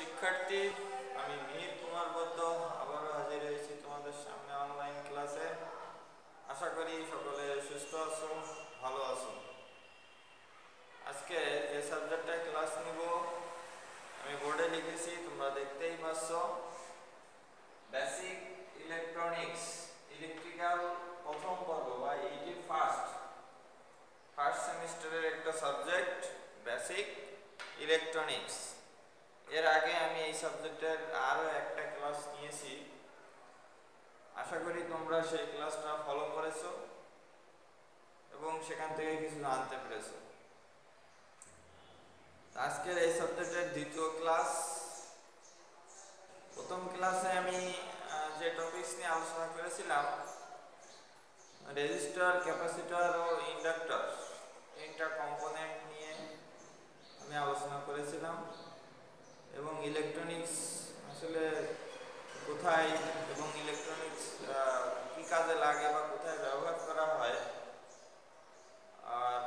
শিক্ষার্থী, আমি মিহির কুমার বদ্ধ আবারও হাজির হয়েছি তোমাদের সামনে অনলাইন ক্লাসে আশা করি সকলে সুস্থ আছো, ভালো আছো। আজকে যে সাবজেক্টে ক্লাস নিব, আমি বোর্ডে লিখেছি, তোমরা দেখতেই পাচ্ছ। বেসিক ইলেকট্রনিক্স ইলেকট্রিক্যাল প্রথম পর্ব, বা এইটি ফার্স্ট ফার্স্ট সেমিস্টারের একটা সাবজেক্ট বেসিক ইলেকট্রনিক্স এর আগে আমি এই সাবজেক্টের আরও একটা ক্লাস নিয়েছি। আশা করি তোমরা সেই ক্লাসটা ফলো করেছ এবং সেখান থেকে কিছু জানতে পেরেছ। আজকের এই সাবজেক্টের দ্বিতীয় ক্লাস। প্রথম ক্লাসে আমি যে টপিকস নিয়ে আলোচনা করেছিলাম রেজিস্টার ক্যাপাসিটর ও ইন্ডাক্টর তিনটা কম্পোনেন্ট নিয়ে আমি আলোচনা করেছিলাম এবং ইলেকট্রনিক্স আসলে কোথায় এবং ইলেকট্রনিক্স কী কাজে লাগে বা কোথায় ব্যবহার করা হয়? আর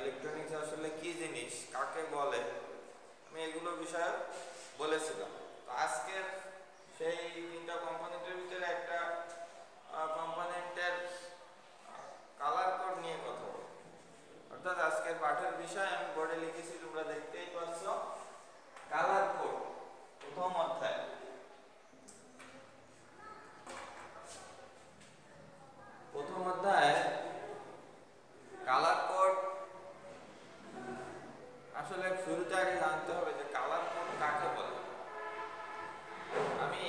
ইলেকট্রনিক্স আসলে কি জিনিস? কাকে বলে? আমি এগুলো বিষয়ে বলেছিলাম। তো আজকের সেই তিনটা কম্পোনেন্টের ভিতরে একটা কম্পোনেন্টের কালার কোড নিয়ে কথা অর্থাৎ আজকের পাঠের বিষয় আমি বোর্ডে লিখেছি, তোমরা দেখতেই পাচ্ছ। কালার কোড প্রথম অধ্যায় প্রথম অধ্যায় কালার কোড আসলে শুরুতে আগে জানতে হবে যে কালার কোড কাকে বলে আমি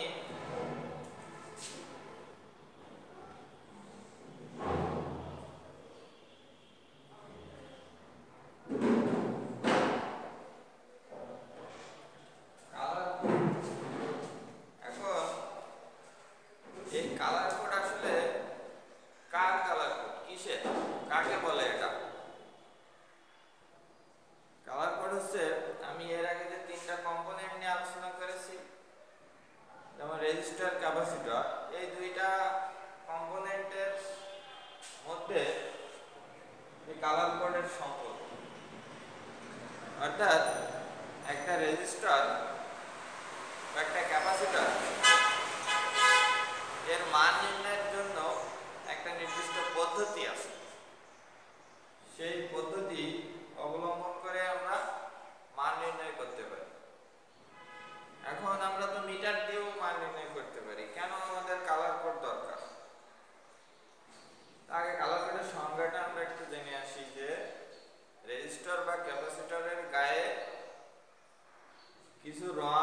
কালার কোড এখন এই কালার কোড আসলে কার কালার কোড কিসের কাকে বলে এটা কালার কোড হচ্ছে আমি এর আগে যে তিনটা কম্পোনেন্ট নিয়ে আলোচনা করেছি যেমন রেজিস্টার ক্যাপাসিটর এই দুইটা কম্পোনেন্টের মধ্যে এই কালার কোডের সম্পর্ক অর্থাৎ একটা রেজিস্টার বা একটা ক্যাপাসিটর এর মান নির্ণয়ের জন্য একটা নির্দিষ্ট পদ্ধতি আছে সেই পদ্ধতি অবলম্বন করে আমরা মান নির্ণয় করতে পারি এখন আমরা তো মিটার দিয়েও মান নির্ণয় করতে পারি কেন আমাদের কালার কোড দরকার আগে কালার কোডের সংজ্ঞাটা আমরা একটু জেনে আসি যে রেজিস্টার বা ক্যাপাসিটরের গায়ে কিছু রং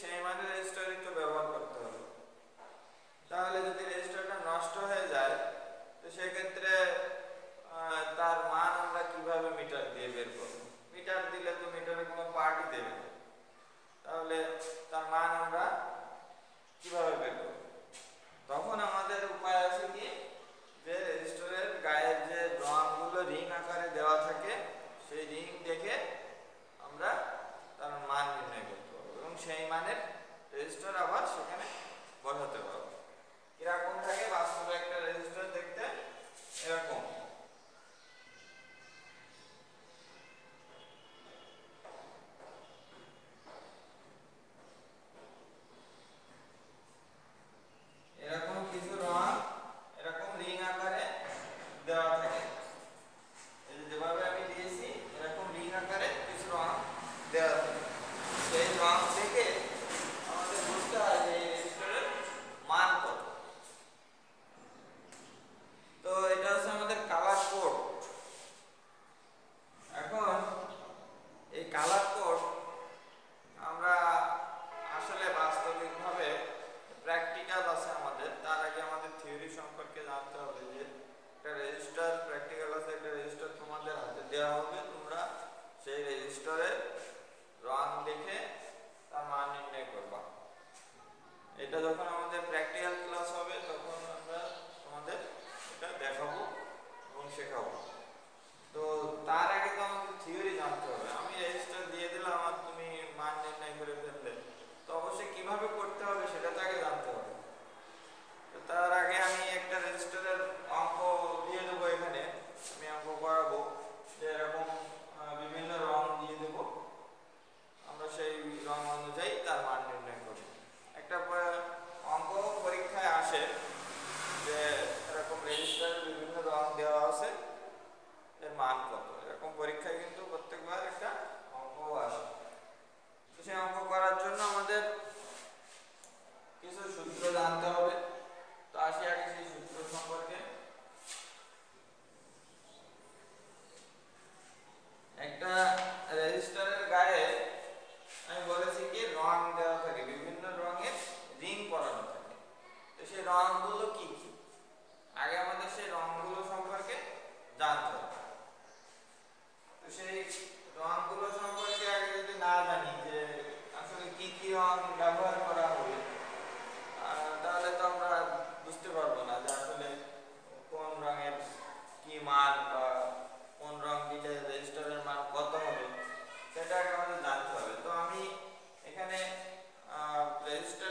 সেই মানে রেজিস্টারই তো ব্যবহার করতে হবে। তাহলে যদি রেজিস্টারটা নষ্ট হয়ে যায়, তো সেক্ষেত্রে তার মান আমরা কীভাবে মিটার দিয়ে বের করব? মিটার দিলে তো মিটারে কোনো পার্ট দেবে না। তাহলে তার মান আমরা কীভাবে বের করব? তখন আমাদের উপায় আছে কি? যে রেজিস্টারের গায়ের যে ড্রমগুলো রিং আকারে দেওয়া থাকে, সেই রিং দেখে আমরা তার মান নির্ণয় করি সেই মানের রেজিস্টার আবার সেখানে বসাতে হবে। কীরকম থাকে বাস্তবে একটা রেজিস্টার দেখতে এরকম। काम देंगे Christ.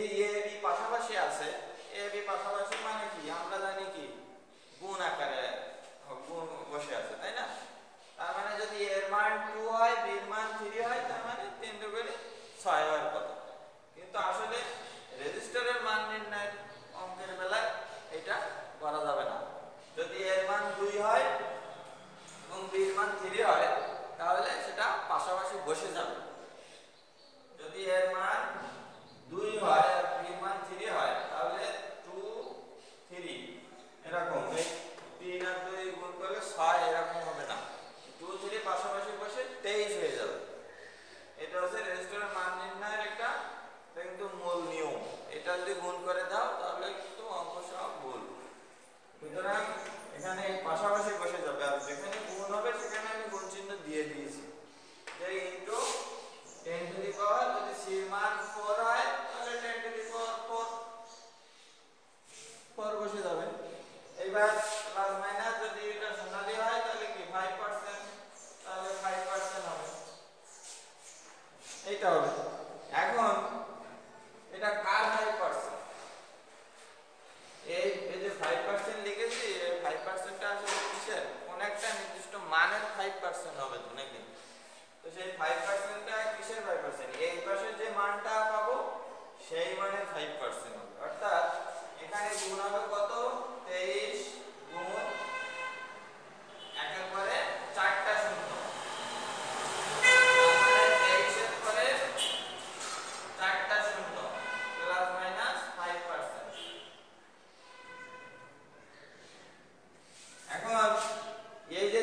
এই যে এ, বি পাশাপাশি আছে। এ, বি পাশাপাশি মানে কি? আমরা জানি কি? গুণ আকারে গুণ বসে আছে, তাই না? তার মানে যদি এর মান 2 হয়, বি এর মান 3 হয়, তার মানে 3 দুগুণে 6 হওয়ার কথা কিন্তু আসলে রেজিস্টারের মান নির্ণয়ের অঙ্কের বেলায় এটা করা যাবে না। যদি এর মান 2 হয় এবং বি এর মান 3 হয়, তাহলে সেটা পাশাপাশি বসে যাবে। যদি এর মান 2 আর বি 3 তাহলে 2 3 এরকম এই 3 আর 2 গুণ করলে 6 এরকম হবে না। 2 3 পাশাপাশি বসে 23 যাবে। এখানে পাশাপাশি বসে যাবে, আর যেখানে গুণ হবে, সেখানে আমি গুণ চিহ্ন দিয়ে দিয়েছি। ইনটু 10 টু দি পাওয়ার যদি মান 4 হয় তাহলে 10 টু দি পাওয়ার 4 4 বসে যাবে এইবার প্লাস মাইনাস যদি এটা সোনালি হয় তাহলে কি 5% তাহলে 5% হবে এইটা হবে এখন এটা কার ফাইভ পার্সেন্ট এই এই যে ফাইভ পার্সেন্ট লিখেছি এই ফাইভ পার্সেন্টটা আসলে কিসের কোন একটা নির্দিষ্ট মানের ফাইভ পার্সেন্ট হবে তো নাকি তো সেই ফাইভ পার্সেন্টটা কিসের ফাইভ পার্সেন্ট এই পাশে যে মানটা পাবো সেই মানের ফাইভ পার্সেন্ট হবে অর্থাৎ এখানে গুণ হবে কত তেইশ গুণ একের পরে চারটা শূন্য তেইশের পরে চারটা শূন্য প্লাস মাইনাস ফাইভ পার্সেন্ট এখন এই যে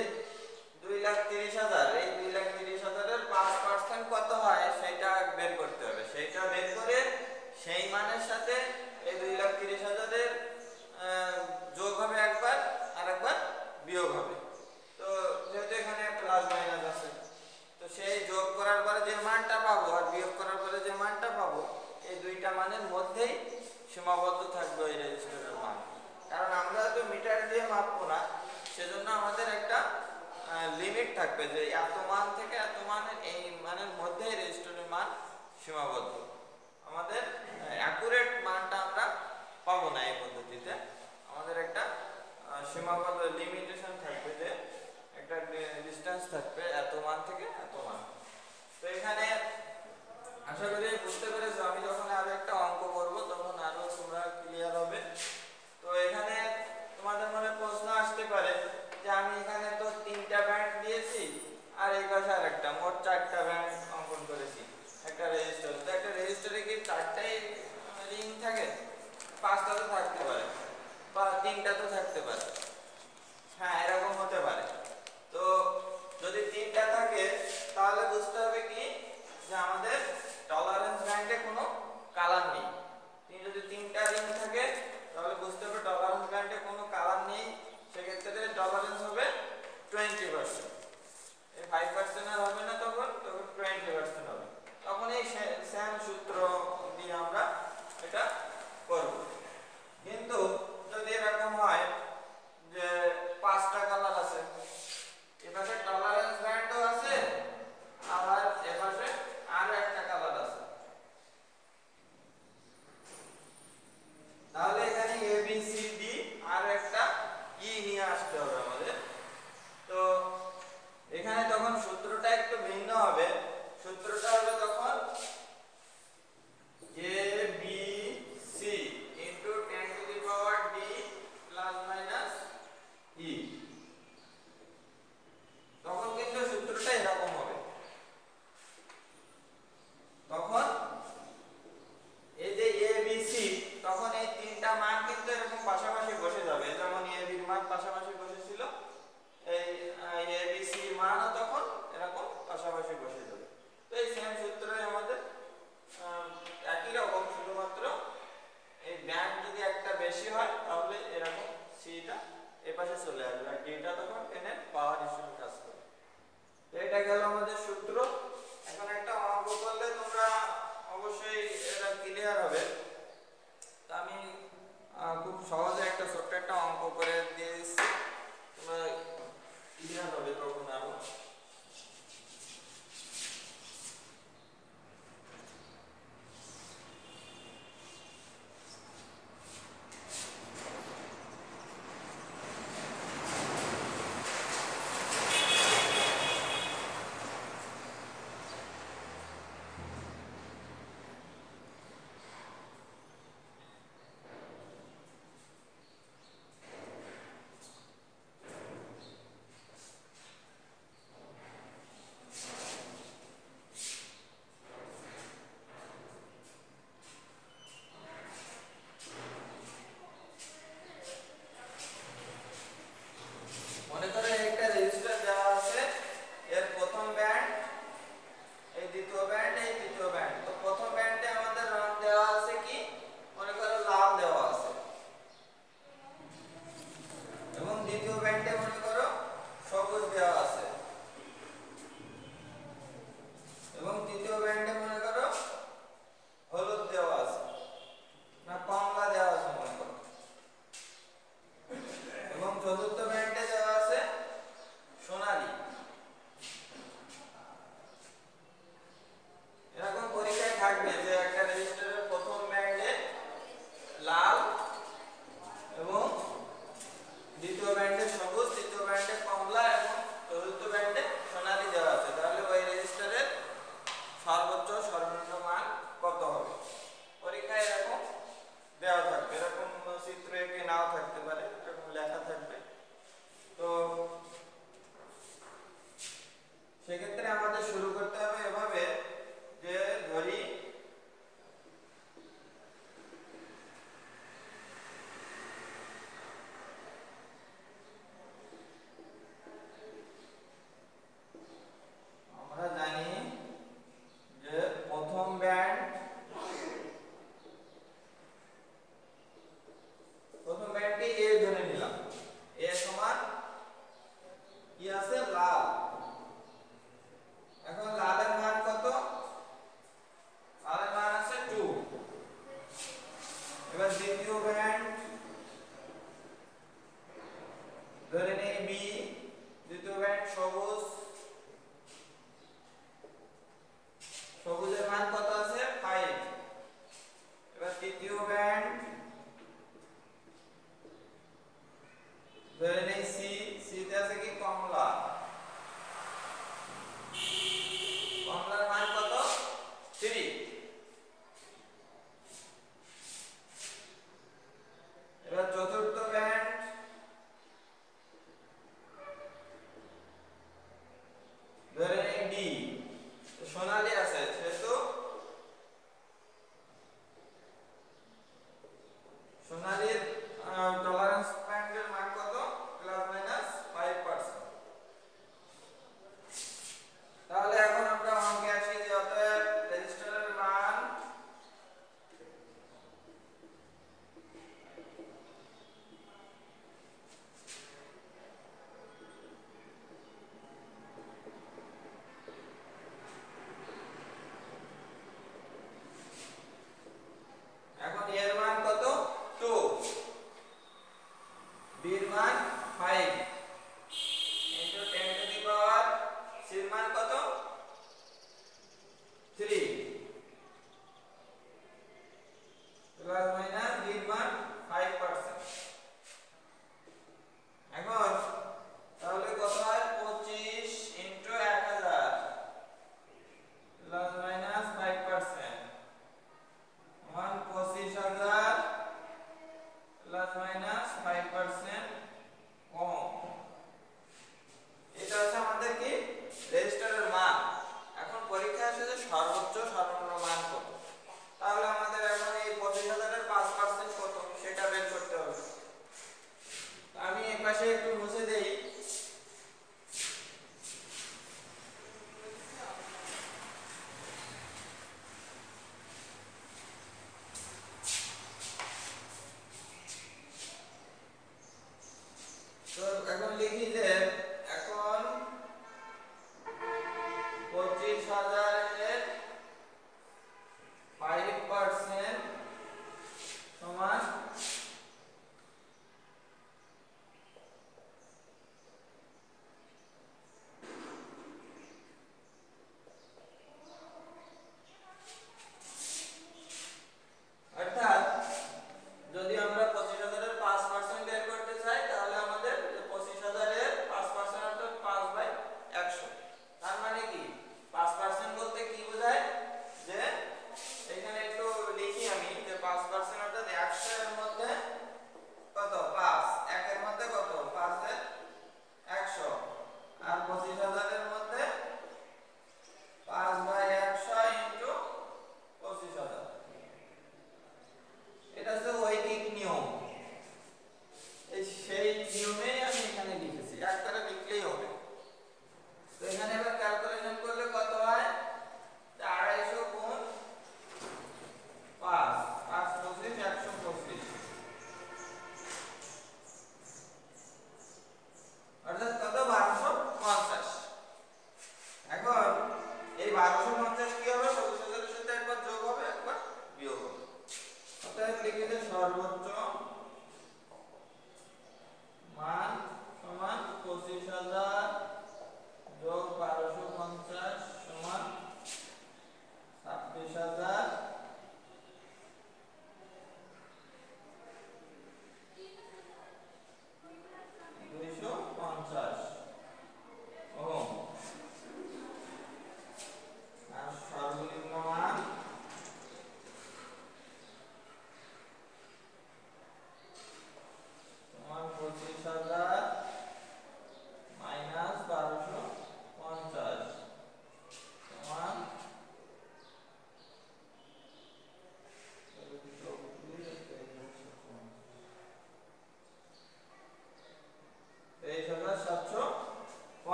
দুই লাখ তিরিশ হাজার এই দুই লাখ তিরিশ হাজারের পাঁচ পার্সেন্ট কত হয় সেটা বের করতে হবে সেইটা বের করে সেই মানের সাথে, এই দুই লাখ তিরিশ হাজারের যোগ হবে একবার আর একবার বিয়োগ হবে। তো যেহেতু এখানে প্লাস মাইনাস আছে, তো সেই যোগ করার পরে যে মানটা পাবো আর বিয়োগ করার পরে যে মানটা পাবো, এই দুইটা মানের মধ্যেই সীমাবদ্ধ থাকবে ওই রেজিস্টারের মান। কারণ আমরা তো মিটার দিয়ে মাপবো না, সেজন্য আমাদের একটা লিমিট থাকবে যে এত মান থেকে এত মানের, এই মানের মধ্যেই রেজিস্টারের মান সীমাবদ্ধ। আমাদের অ্যাকুরেট মানটা আমরা পাবো না এই পদ্ধতিতে। আমাদের একটা সীমাবদ্ধ লিমিটেশন থাকবে যে একটা ডিস্টেন্স থাকবে এত মান থেকে এত মান। তো এখানে আশা করি বুঝতে পেরেছ, আমি যখন আরও একটা অঙ্ক করব, তখন আরও তোমরা ক্লিয়ার হবে। তো এখানে তোমাদের মনে প্রশ্ন আসতে পারে যে আমি এখানে তো তিনটা ব্যান্ড দিয়েছি, আর এই পাশে আর একটা মোট চারটা ব্যান্ড অঙ্কন করেছি। একটা রেজিস্টার তো একটা রেজিস্টারে কি চারটাই রিং থাকে, পাঁচটা তো থাকতে পারে, বা তিনটা তো থাকতে পারে। হ্যাঁ এরকম হতে পারে। তো যদি তিনটা থাকে, তাহলে বুঝতে হবে কি, যে আমাদের টলারেন্স ব্যান্ডে কোনো কালার নেই। তিনি যদি তিনটা রিং থাকে, তাহলে বুঝতে হবে টলারেন্স ব্যান্ডে কোনো কালার নেই। সেক্ষেত্রে টলারেন্স হবে টোয়েন্টি পার্সেন্ট এই ফাইভ পার্সেন্ট আর হবে না তখন তখন টোয়েন্টি পার্সেন্ট হবে। তখন এই স্যাম সূত্র দিয়ে আমরা এটা করব। কিন্তু যদি এরকম হয় যে পাঁচটা কালার আছে এভাবে টলারেন্স ব্যান্ডও আছে, আবার minus 5 percent.